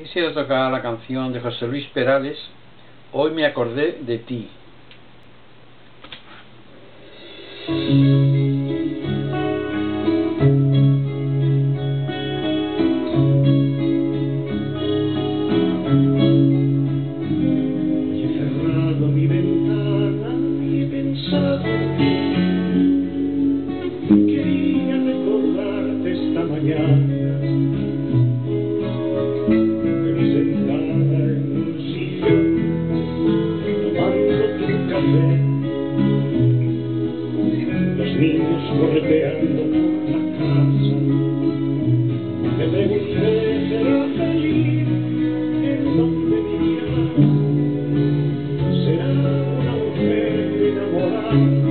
Quisiera tocar la canción de José Luis Perales, Hoy me acordé de ti. paseando por la casa. Me pregunté, ¿será feliz en donde vivirá? ¿Será una mujer enamorada?